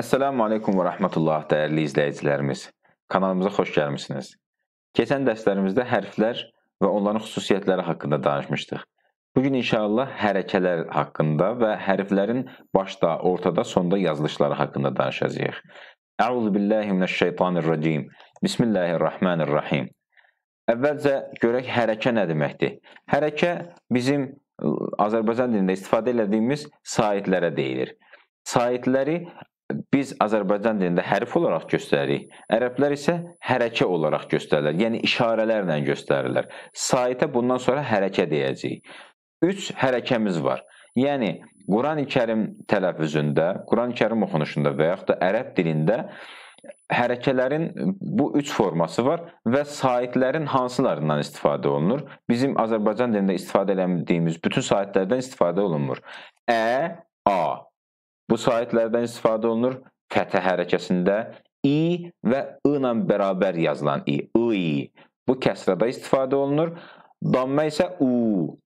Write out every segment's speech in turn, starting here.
Əssalamu aleykum və rəhmətullah dəyərli izləyicilərimiz. Kanalımıza xoş gəlmisiniz. Keçən dərslərimizdə hərflər və onların xüsusiyyətləri haqqında danışmışdıq. Bugün inşallah hərəkələr haqqında və hərflərin başda, ortada, sonda yazılışları haqqında danışacağıq. Əuzu billahi mineşşeytanirracim. Bismillahirrahmanirrahim. Əvvəlcə görək hərəkə nə deməkdir? Hərəkə bizim Azərbaycan dilində istifadə etdiyimiz saitlərə deyilir. Saitləri biz Azərbaycan dilində hərf olaraq göstəririk. Ərəblər isə hərəkə olaraq göstərirlər. Yəni işarələrlə göstərirlər. Saitə bundan sonra hərəkə deyəcəyik. 3 hərəkəmiz var. Yəni Qurani-Kərim tələffüzündə, Qurani-Kərim oxunuşunda və yaxud da ərəb dilində hərəkələrin bu üç forması var və saitlərin hansılarından istifadə olunur? Bizim Azərbaycan dilində istifadə etdiyimiz bütün saitlərdən istifadə olunmur. Ə, A, Bu saitlərdən istifadə olunur fəthə hərəkəsində i və i ilə bərabər yazılan i, i. Bu kəsrada istifadə olunur. Dammə isə u,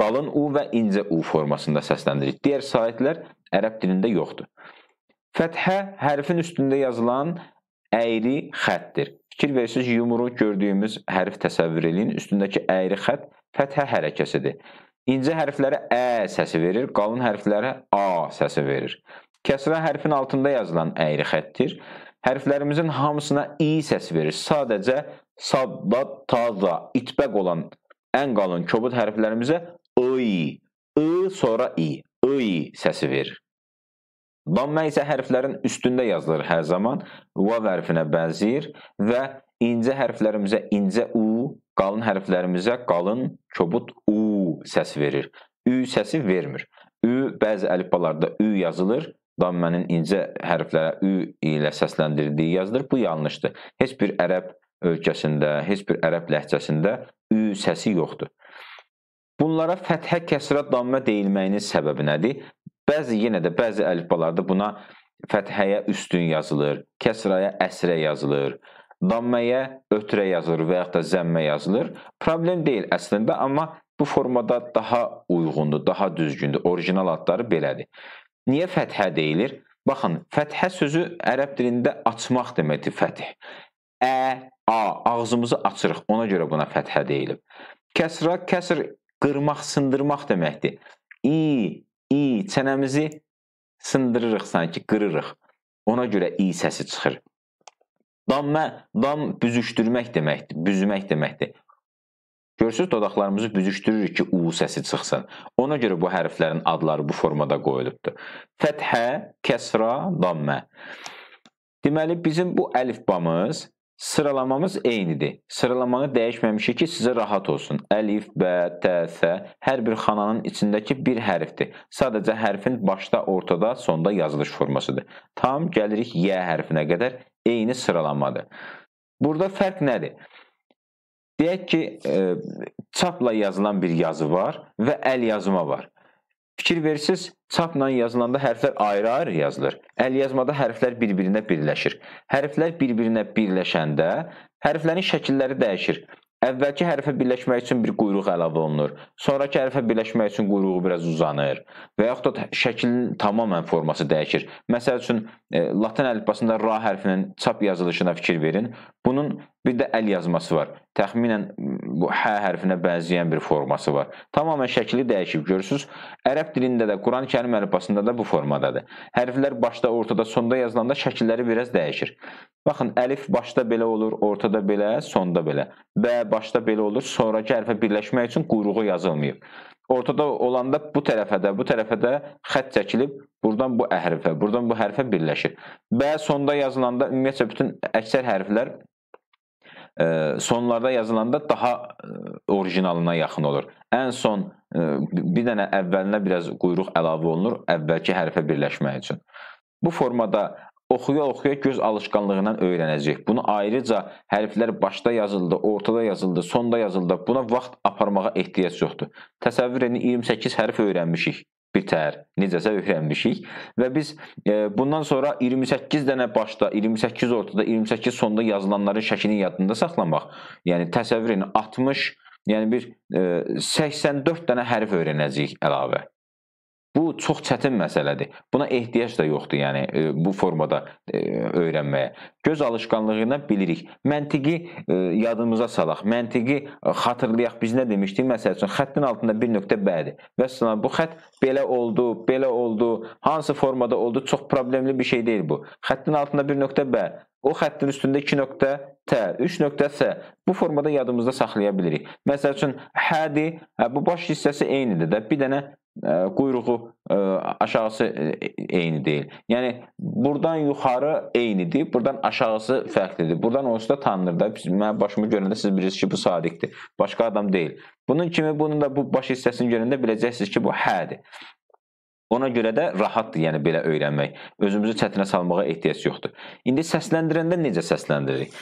qalın u və incə u formasında səsləndirilir. Digər saitlər ərəb dilində yoxdur. Fəthə hərfin üstündə yazılan əyri xətdir. Fikir verirsiniz, yumru gördüyümüz hərf təsəvvür edin. Üstündəki əyri xətt fəthə hərəkəsidir. İnce hərflərə ə səsi verir, qalın hərflərə a səsi verir. Kəsrə hərfin altında yazılan əyri xəttir. Hərflərimizin hamısına i səsi verir. Sadəcə sadda, taza, itbəq olan ən qalın kobud hərflərimizə i, i sonra i, i səsi verir. Dammə isə hərflərin üstündə yazılır hər zaman. Vav hərfinə bənzəyir və incə hərflərimizə incə u, qalın hərflərimizə qalın kobud u səs verir. Ü səsi vermir. Ü bəzi əlifbalarda ü yazılır. Dammənin incə hərflərə ü ilə səsləndirdiyi yazılır. Bu yanlışdır. Heç bir ərəb ölkəsində, heç bir ərəb ləhcəsində ü səsi yoxdur. Bunlara fəthə, kəsrə, dammə deyilməyinin səbəbi nədir? Bəzi yenə də bəzi əlifbalarda buna fəthəyə üstün yazılır, kəsrəyə əsrə yazılır, damməyə ötrə yazılır və yaxud da zəmmə yazılır. Problem deyil əslində, amma bu formada daha uyğundur, daha düzgündür. Orijinal adları belədir. Niyə fəthə deyilir? Baxın, fəthə sözü ərəb dilində açmaq deməkdir fəth. Ə, a, ağzımızı açırıq. Ona görə buna fəthə deyilib. Kəsra, kəsr qırmaq, sındırmaq deməkdir. İ, i, çənəmizi sındırırıq sanki, qırırıq. Ona görə i səsi çıxır. Dammə, dam büzüşdürmək deməkdir, büzmək deməkdir. Görürsüz, dodaqlarımızı büzüşdürürük ki, u səsi çıxsın. Ona görə bu hərflərin adları bu formada qoyulubdur. Fəthə, kəsra, dammə. Deməli, bizim bu əlifbamız, sıralamamız eynidir. Sıralamanı dəyişməmişik ki, sizə rahat olsun. Əlif, bə, tə, sə, hər bir xananın içindəki bir hərfdir. Sadəcə hərfin başda, ortada, sonda yazılış formasıdır. Tam gəlirik yə hərfinə qədər eyni sıralamadır. Burada fərq nədir? Deyək ki, e, çapla yazılan bir yazı var və əl yazma var. Fikir verirsiniz, çapla yazılanda hərflər ayrı-ayrı yazılır. Əl yazmada hərflər bir-birinə birləşir. Hərflər bir-birinə birləşəndə hərflərin şəkilləri dəyişir. Əvvəlki hərfə birləşmək üçün bir quyruq əlavə olunur. Sonrakı hərfə birləşmək üçün quyruğu biraz uzanır və yaxud da şəklin tamamilə forması dəyişir. Məsəl üçün e, latin əlifbasında ra hərfinin çap yazılışına fikir verin. Bunun bir də əl yazması var. Təxminən bu hə hərfinə bənzəyən bir forması var. Tamamilə şəkli dəyişib görürsüz. Ərəb dilində də, Quran-Kərim əlifbasında da bu formadadır. Hərflər başda, ortada, sonda yazılanda şəkilləri biraz dəyişir. Baxın, əlif başda belə olur, ortada belə, sonda belə. Bə başda belə olur, sonrakı hərfə birləşmək üçün quyruğu yazılmayıb. Ortada olanda bu tərəfə də, bu tərəfə də xətt çəkilib, buradan bu hərfə, buradan bu hərfə birləşir. Bə sonda yazılanda ümumiyyətcə bütün əksər hərflər sonlarda yazılanda daha orijinalına yaxın olur. Ən son bir dənə əvvəlinə biraz quyruq əlavə olunur, əvvəlki hərfə birləşmək üçün. Bu formada oxuya-oxuya göz alışqanlığından öyrənəcək. Bunu ayrıca hərflər başda yazıldı, ortada yazıldı, sonda yazıldı. Buna vaxt aparmağa ehtiyac yoxdur. Təsəvvür edin 28 hərf öyrənmişik bitər, necəsə öyrənmişik və biz e, bundan sonra 28 dənə başda, 28 ortada, 28 sonda yazılanların şəklini yadında saxlamaq, yəni təsəvvür edin 60, yəni bir e, 84 dənə hərf öyrənəcəyik əlavə. Bu çox çətin məsələdir. Buna ehtiyac da yoxdur, yəni e, bu formada e, öyrənməyə. Göz alışqanlığı ilə bilirik. Məntiqi e, yadımıza salaq, məntiqi xatırlayaq. Biz nə demişdik? Məsəl üçün xəttin altında bir nöqtə bədir. Və sonra bu xətt belə oldu, belə oldu, hansı formada oldu? Çox problemli bir şey deyil bu. Xəttin altında bir nöqtə bə, o xəttin üstündə 2 nöqtə t, 3 nöqtə s. Bu formada yadımızda saxlaya bilirik. Məsəl üçün hədi, hə, bu baş hissəsi eynidir də. Bir dənə quyruğu aşağısı eyni deyil. Yəni burdan yuxarı eynidir, burdan aşağısı fərqlidir. Burdan onsuz da tanınır da. Mənim başımı görəndə siz bilirsiniz ki, bu sadiqdir. Başqa adam deyil. Bunun kimi bunun da bu baş hissəsini görəndə biləcəksiniz ki, bu hədir. Ona görə də rahatdır, yəni belə öyrənmək. Özümüzü çətinə salmağa ehtiyac yoxdur. İndi səsləndirəndə necə səsləndiririk?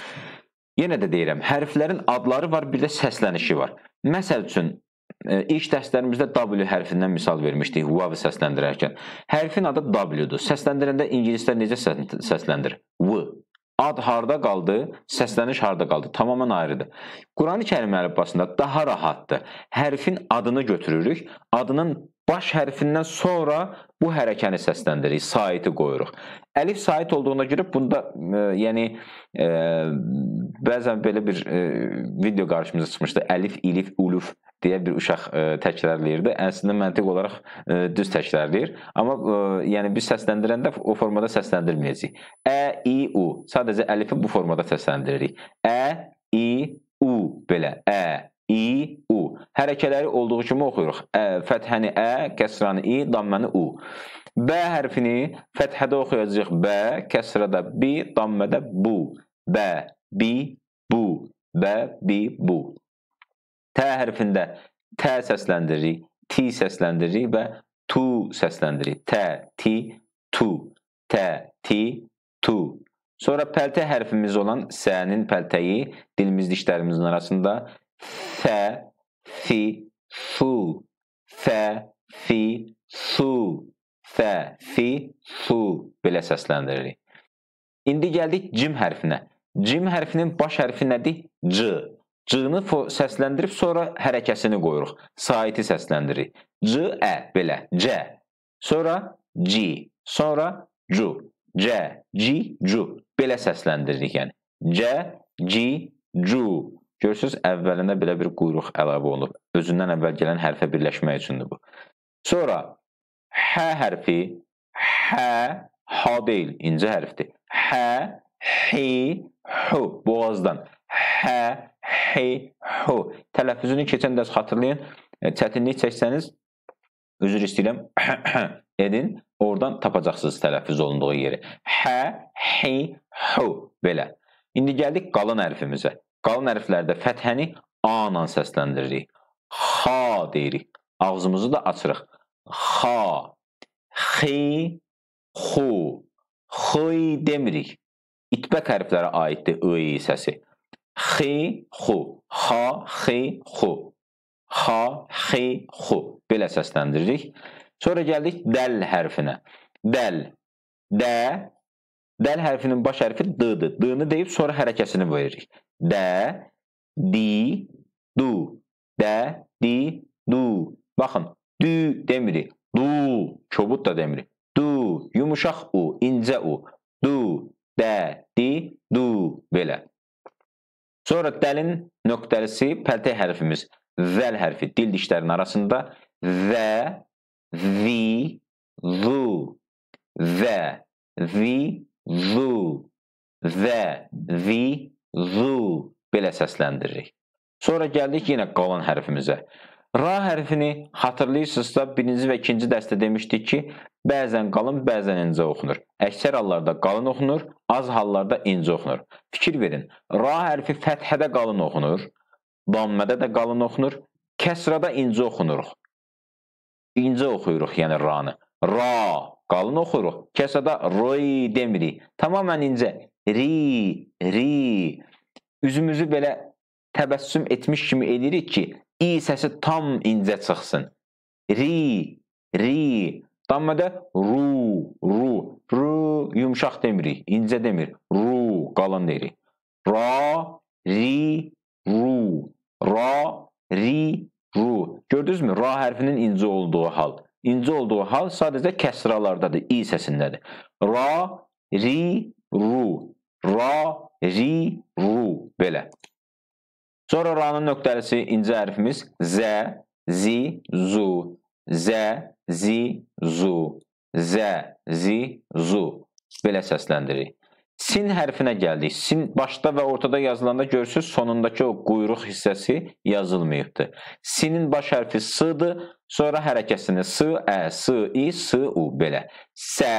Yenə də deyirəm, hərflərin adları var, bir də səslənişi var. Məsəl üçün İlk dərslərimizdə W hərfindən misal vermişdik vav səsləndirərkən. Hərfin adı W-dur. Səsləndirəndə ingilislər necə səsləndirir? V. Ad harda qaldı, səsləniş harda qaldı? Tamamilə ayrıdır. Qurani-Kərim əlifbasında daha rahatdır. Hərfin adını götürürük, adının baş hərfindən sonra bu hərəkəni səsləndiririk, saiti qoyuruq. Əlif sait olduğuna görə bunda e, yəni e, bəzən belə bir e, video qarşımıza çıxmışdı. Əlif, ilif, uluf deyə bir uşaq e, təkrarlayırdı. Əslində məntiq olaraq e, düz təkrarlayır. Amma e, yəni biz səsləndirəndə o formada səsləndirməyəcəyik. Ə, i, u. Sadəcə əlifi bu formada səsləndiririk. Ə, i, u belə. Ə, i. Hərəkələri olduğu kimi oxuyuruq. Ə, fəthəni ə, kəsranı i, damməni u. B hərfini fəthədə oxuyacağıq. B, kəsrədə bi, dammədə bu. B, bi, bu. B, bi, bu. T hərfində T səsləndiririk, T səsləndiririk və tu səsləndiririk. T, ti, tu. T, ti, tu. Sonra pəltə hərfimiz olan S-nin pəltəyi dilimiz dişlərimizin arasında F, fi, fu, F, fi, su, F, fi, fu belə səsləndiririk. İndi gəldik cim hərfinə. Cim hərfinin baş hərfi nədir? C. C-nı səsləndirib sonra hərəkəsini qoyuruq. Saiti səsləndiririk. C, ə, belə, C. Sonra C, sonra cu. C, C, cu. Belə səsləndiririk yəni. C, C, cu. Görürsünüz, əvvəlində belə bir quyruq əlavə olunub. Özündən əvvəl gələn hərfə birləşmək üçündür bu. Sonra H hərfi, H, ha deyil, incə hərfdir. H, hi, hu, boğazdan. H, hey, hu. Tələffüzünü keçən dərs xatırlayın. E, çətinlik çəksəniz, üzr istəyirəm, edin. Oradan tapacaqsınız tələffüz olunduğu yeri. Hə, hey, hu. Belə. İndi gəldik qalın hərfimizə. Qalın hərflərdə fəthəni A ilə səsləndiririk. Xa deyirik. Ağzımızı da açırıq. Xa, xi, xu. Xıy demirik. İtbək hərflərə aiddir ı səsi xi, xu, xa, xi, xu, xa, xi, xu. Belə səsləndiririk. Sonra gəldik dəl hərfinə. Dəl, də, dəl hərfinin baş hərfi d-dır. D-nı deyib sonra hərəkəsini veririk. Də, di, du, də, di, du. Baxın, dü demirik. Du, kobud da demirik. Du, yumuşaq u, incə u. Du, də, di, du. Belə. Sonra dəlin nöqtəlisi pəltək hərfimiz zəl hərfi dil dişlərinin arasında və, vi, zu, və, vi, zu, və, vi, zu belə səsləndiririk. Sonra gəldik yenə qalan hərfimizə. Ra hərfini xatırlayırsınızsa, birinci və ikinci dərsdə demişdik ki, bəzən qalın, bəzən incə oxunur. Əksər hallarda qalın oxunur, az hallarda incə oxunur. Fikir verin, ra hərfi fəthədə qalın oxunur, dammədə də qalın oxunur, kəsrada incə oxunuruq. İncə oxuyuruq, yəni ranı. Ra, qalın oxuyuruq, kəsrada roy demirik. Tamamən incə. Ri, ri. Üzümüzü belə təbəssüm etmiş kimi edirik ki, i səsi tam incə çıxsın. Ri, ri. Dammədə ru, ru, ru yumşaq demirik, incə demir. Ru, qalın deyirik. Ra, ri, ru. Ra, ri, ru. Gördünüzmü? Ra hərfinin incə olduğu hal. incə olduğu hal sadəcə kəsralardadır, i səsindədir. Ra, ri, ru. Ra, ri, ru. Belə. Sonra ranın nöqtəlisi incə hərfimiz z, zi, zu. Z, zi, zu. Z, zi, zu. Belə səsləndiririk. Sin hərfinə gəldik. Sin başda və ortada yazılanda görürsüz, sonundakı o quyruq hissəsi yazılmayıbdır. Sinin baş hərfi s-dır, sonra hərəkəsini s, ə, s, i, s, u belə. Sə,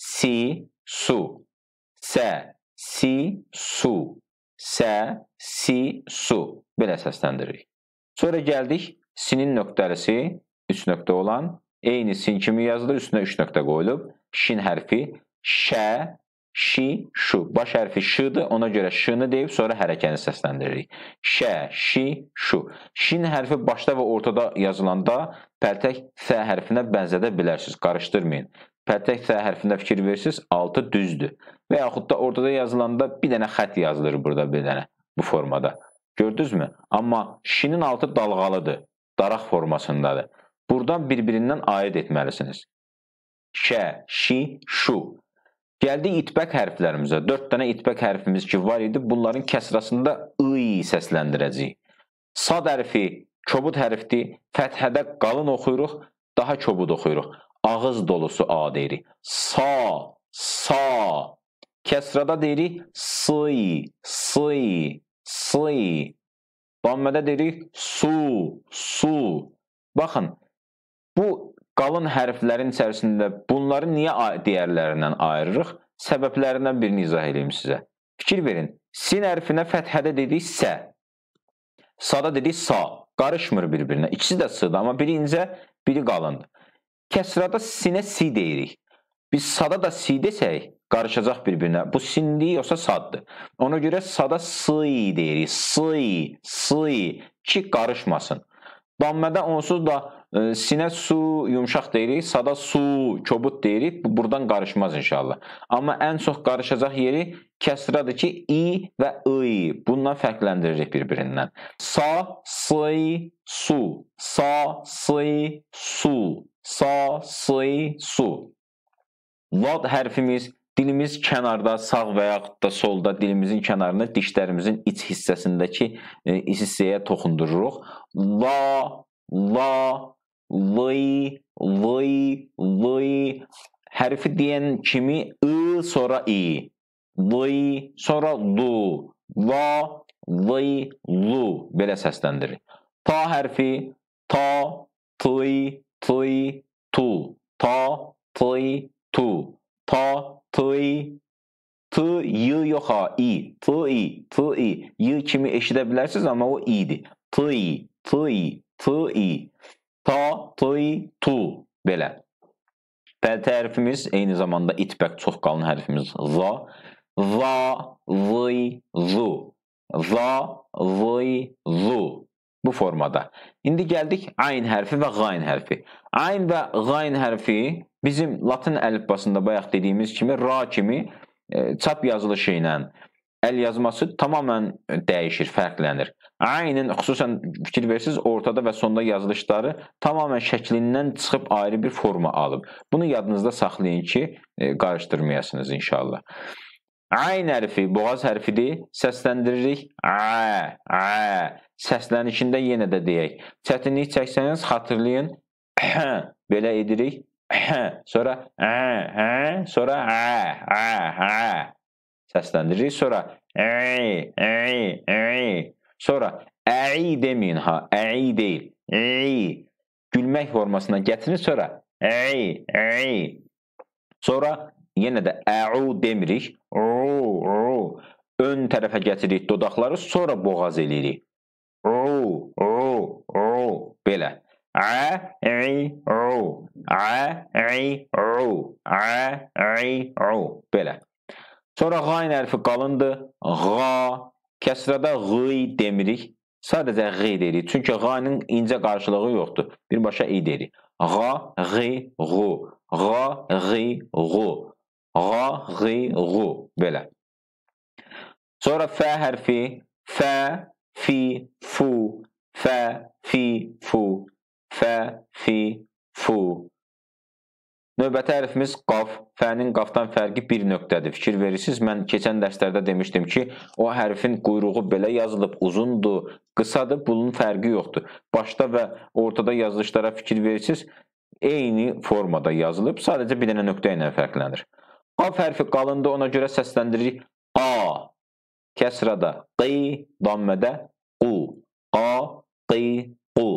si, su. Sə, si, su. Sə, si, su. Belə səsləndiririk. Sonra gəldik sinin nöqtəlisi 3 nöqtə olan eyni sin kimi yazılır, üstünə 3 nöqtə qoyulub. Şin hərfi şə, şi, şu. Baş hərfi şıdır, ona görə şını deyib sonra hərəkəni səsləndiririk. Şə, şi, şu. Şin hərfi başda və ortada yazılanda pərtək sə hərfinə bənzədə bilərsiniz, qarışdırmayın. Pərtək sə hərfində fikir verirsiniz, altı düzdür. Və yaxud da ortada yazılanda bir dənə xət yazılır burada bir dənə bu formada. Gördünüzmü? Amma şinin altı dalğalıdır, daraq formasındadır. Buradan bir-birindən ayırt etməlisiniz. Şə, şi, şu. Gəldik itbək hərflərimizə. 4 dənə itbək hərfimiz ki var idi. Bunların kəsrasında ı səsləndirəcəyik. Sad hərfi kobud hərfdir. Fəthədə qalın oxuyuruq, daha kobud oxuyuruq. Ağız dolusu a deyirik. Sa, sa. Kəsrada deyirik sı, sı, sı. Dammədə deyirik su, su. Baxın, bu qalın hərflərin içərisində bunları niyə digərlərindən ayırırıq? Səbəblərindən birini izah edeyim sizə. Fikir verin. Sin hərfinə fəthədə dedik sə. Sada dedik sa. Qarışmır bir-birinə. İkisi də s-dır, amma biri incə, biri qalındır. Kəsrada sinə si deyirik. Biz sada da si desək, qarışacaq bir-birinə. Bu sindir yoxsa saddır. Ona görə sada sı deyirik. Sı, sı ki qarışmasın. Dammədə onsuz da Sinə su yumşaq deyirik, sada su kobud deyirik. Bu buradan qarışmaz inşallah. Amma ən çox qarışacaq yeri kəsradır ki, i və i. Bundan fərqləndiririk bir-birindən. Sa, sı, su. Sa, sı, su. Sa, sı, su. Vad hərfimiz dilimiz kənarda, sağ və yaxud da solda dilimizin kənarında dişlərimizin iç hissəsindəki e, hissəyə toxundururuq. La, la, vıy, vıy, vıy hərfi deyən kimi ı sonra i. Vıy, sonra lu, va, vıy, lu belə səsləndirir. Ta hərfi ta, tıy, tıy, tu. Ta, tıy, tu. Ta, tıy, T, y yox ha, i. T, i, t, i. Y kimi eşidə bilərsiniz, amma o i-dir. T, i, t, i, t, i. Ta, tı, tu belə. Pəltə hərfimiz eyni zamanda itbək çox qalın hərfimiz za. Va, vıy, zu. Va, vıy, zu. Bu formada. İndi gəldik ayn hərfi və qayn hərfi. Ayn və qayn hərfi bizim latın əlifbasında bayaq dediyimiz kimi ra kimi e, çap yazılışı ilə əl yazması tamamilə dəyişir, fərqlənir. Aynin xüsusən fikir versiniz, ortada və sonda yazılışları tamamilə şəklindən çıxıb ayrı bir forma alıb. Bunu yadınızda saxlayın ki, e, qarışdırmayasınız inşallah. Ayn hərfi boğaz hərfidir. Səsləndiririk. A, a. Səslənişində yenə də deyək. Çətinlik çəksəniz xatırlayın. Belə edirik. Sonra a, a, sonra a, a, a səsləndiririk. Sonra əy, əy, əy. Sonra əy deməyin ha, əy deyil. Əy. Gülmək formasına gətirin sonra əy, əy. Sonra yenə də əu demirik. Ru, ru. Ön tərəfə gətiririk dodaqları, sonra boğaz eləyirik. Ru, ru, ru. Belə. Ə, əy, ru. Ə, əy, ru. Ə, əy, ru. Belə. Sonra qayn hərfi qalındır. Qa, kəsrədə qıy demirik. Sadəcə qı deyirik. Çünki qanın incə qarşılığı yoxdur. Birbaşa i deyirik. Qa, qı, qu. Qa, qı, qu. Qa, qı, qu. Belə. Sonra fə hərfi. Fə, fi, fu. Fə, fi, fu. Fə, fi, fu. Növbəti hərfimiz qaf. Fənin qafdan fərqi bir nöqtədir. Fikir verirsiniz? Mən keçən dərslərdə demişdim ki, o hərfin quyruğu belə yazılıb, uzundur, qısadır, bunun fərqi yoxdur. Başda və ortada yazılışlara fikir verirsiniz? Eyni formada yazılıb, sadəcə bir dənə nöqtə ilə fərqlənir. Qaf hərfi qalındır, ona görə səsləndiririk A. Kəsrada qi, dammədə qu. Qa, qi, qu.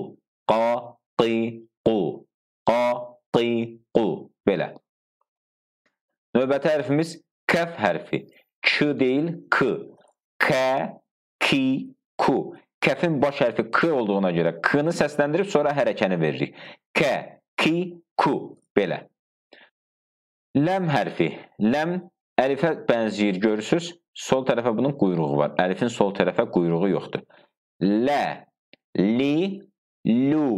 Qa, qi, qu. Qa, qi, qu. Belə. Növbəti hərfimiz kəf hərfi. K deyil, k. K, ki, ku. Kəfin baş hərfi k olduğuna görə k-nı səsləndirib sonra hərəkəni veririk. K, ki, ku. Belə. Ləm hərfi. Ləm əlifə bənzəyir, görürsüz? Sol tərəfə bunun quyruğu var. Əlifin sol tərəfə quyruğu yoxdur. Lə, li, lu.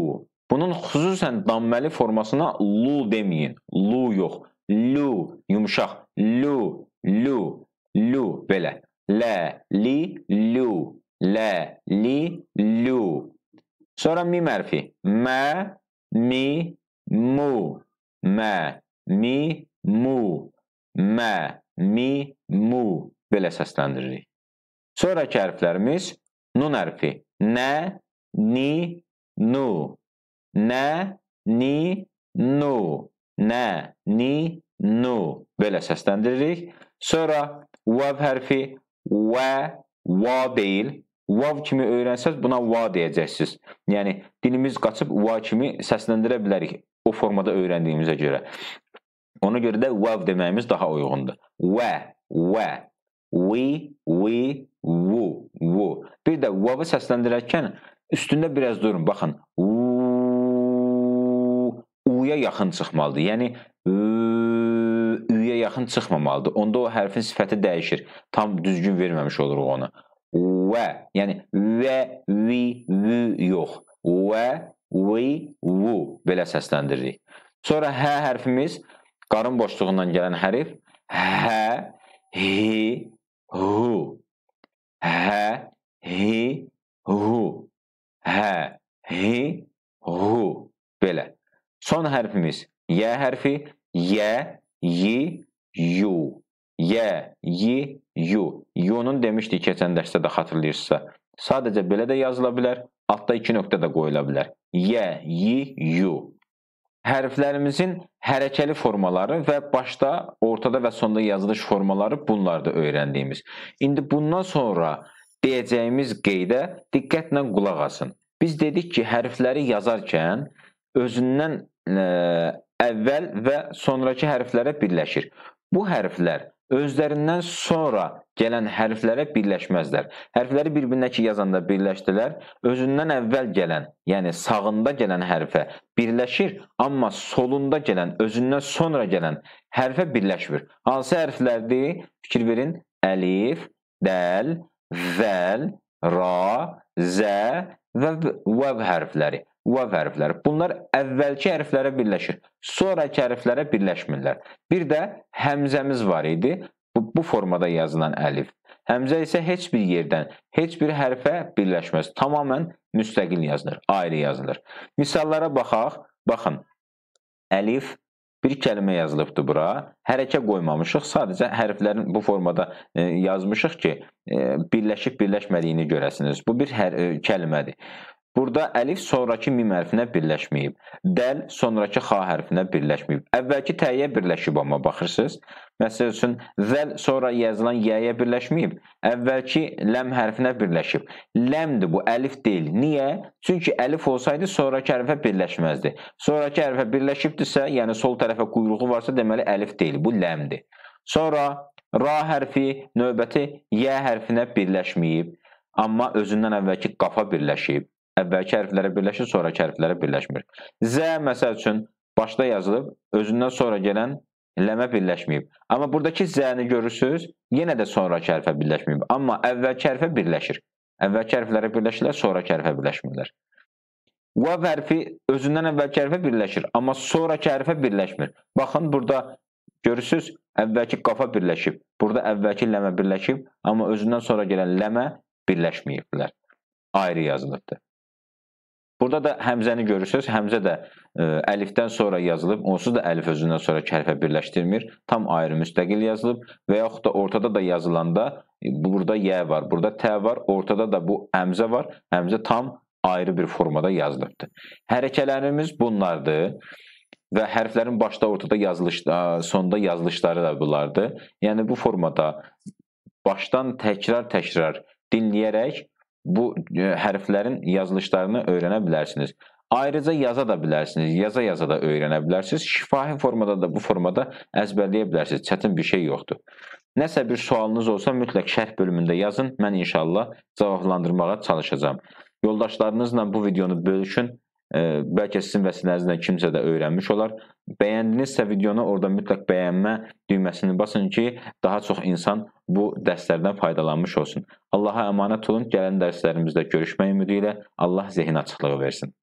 Bunun xüsusən damməli formasına lu deməyin. Lu yox. Lu, yumuşaq. Lu, lu, lu belə. Lə, li, lu. Lə, li, lu. Sonra mim hərfi. Mə, mi, mu. Mə, mi, mu. Mə, mi, mu. Belə səsləndiririk. Sonraki hərflərimiz nun hərfi. Nə, ni, nu. Nə, ni, nu. Nə, ni, nu. Belə səsləndiririk. Sonra vav hərfi və, va deyil. Vav kimi öyrənsəz buna va deyəcəksiniz. Yəni dilimiz qaçıb va kimi səsləndirə bilərik o formada öyrəndiyimizə görə. Ona görə də vav deməyimiz daha uyğundur. Və, və, vi, vi, vu, vu. Bir də vavı səsləndirərkən üstündə biraz durun. Baxın. U-ya yaxın çıxmalıdır. Yəni ü-yə yaxın çıxmamalıdır. Onda o hərfin sifəti dəyişir. Tam düzgün verməmiş oluruq onu. Və, yəni və, vi, vü yox. Və, vi, vu belə səsləndiririk. Sonra hə hərfimiz qarın boşluğundan gələn hərf hə, hi, hu. Hə, hi, hu. Hə, hi, hu. Belə. Son hərfimiz Y hərfi. Y, Y, Yu. Y, Y, Yu. Yunun demişdik keçən dərsdə də xatırlayırsınızsa. Sadəcə belə də yazıla bilər. Altda iki nöqtə də qoyula bilər. Y, Y, Yu. Hərflərimizin hərəkəli formaları və başda, ortada və sonda yazılış formaları bunlardır öyrəndiyimiz. İndi bundan sonra deyəcəyimiz qeydə diqqətlə qulaq asın. Biz dedik ki, hərfləri yazarkən özündən əvvəl və sonrakı hərflərə birləşir. Bu hərflər özlərindən sonra gələn hərflərə birləşməzlər. Hərfləri bir-birinə ki yazanda birləşdilər, özündən əvvəl gələn, yəni sağında gələn hərfə birləşir, amma solunda gələn, özündən sonra gələn hərfə birləşmir. Hansı hərflərdir? Fikir verin. Əlif, dəl, zəl, ra, zə və vəv hərfləri vav hərfləri. Bunlar əvvəlki hərflərə birləşir, sonraki hərflərə birləşmirlər. Bir də həmzəmiz var idi. Bu, bu formada yazılan əlif. Həmzə isə heç bir yerdən, heç bir hərfə birləşməz. Tamamilə müstəqil yazılır, ayrı yazılır. Misallara baxaq. Baxın. Əlif bir kəlmə yazılıbdı bura. Hərəkə qoymamışıq. Sadəcə hərflərin bu formada e, yazmışıq ki, e, birləşib birləşmədiyini görəsiniz. Bu bir hər, e, kəlmədir. Burada əlif sonrakı mim hərfinə birləşməyib. Dəl sonrakı xa hərfinə birləşməyib. Əvvəlki təyə birləşib amma baxırsınız. Məsəl üçün zəl sonra yazılan yəyə birləşməyib. Əvvəlki ləm hərfinə birləşib. Ləmdir bu, əlif deyil. Niyə? Çünki əlif olsaydı sonrakı hərfə birləşməzdi. Sonrakı hərfə birləşibdirsə, yəni sol tərəfə quyruğu varsa, deməli əlif deyil. Bu ləmdir. Sonra ra hərfi növbəti yə hərfinə birləşməyib. Amma özündən əvvəlki qafa birləşib əvvəlki hərflərə birləşir, sonrakı hərflərə birləşmir. Z məsəl üçün başda yazılıb, özündən sonra gələn ləmə birləşməyib. Amma buradakı z-ni görürsüz, yenə də sonrakı hərfə birləşməyib. Amma əvvəlki hərfə birləşir. Əvvəlki hərflərə birləşirlər, sonrakı hərfə birləşmirlər. Vav hərfi özündən əvvəlki hərfə birləşir, amma sonrakı hərfə birləşmir. Baxın, burada görürsüz, əvvəlki qafa birləşib, burada əvvəlki ləmə birləşib, amma özündən sonra gələn ləmə birləşməyiblər. Ayrı yazılıbdır. Burada da həmzəni görürsüz. Həmzə də ə, əlifdən sonra yazılıb, onsuz da əlif özündən sonra hərfə birləşdirmir. Tam ayrı müstəqil yazılıb və yaxud da ortada da yazılanda burada yə var, burada tə var, ortada da bu həmzə var. Həmzə tam ayrı bir formada yazılıbdır. Hərəkələrimiz bunlardır və hərflərin başda, ortada yazılış, sonda yazılışları da bunlardır. Yəni bu formada başdan təkrar-təkrar dinləyərək bu e, hərflərin yazılışlarını öyrənə bilərsiniz. Ayrıca yaza da bilərsiniz, yaza-yaza da öyrənə bilərsiniz. Şifahi formada da bu formada əzbərləyə bilərsiniz. Çətin bir şey yoxdur. Nəsə bir sualınız olsa mütləq şərh bölümündə yazın. Mən inşallah cavablandırmağa çalışacağam. Yoldaşlarınızla bu videonu bölüşün. Bəlkə sizin vəsilənizlə kimsə də öyrənmiş olar. Bəyəndinizsə videonu orada mütləq bəyənmə düyməsini basın ki, daha çox insan bu dərslərdən faydalanmış olsun. Allaha əmanət olun. Gələn dərslərimizdə görüşmək ümidi ilə Allah zehin açıqlığı versin.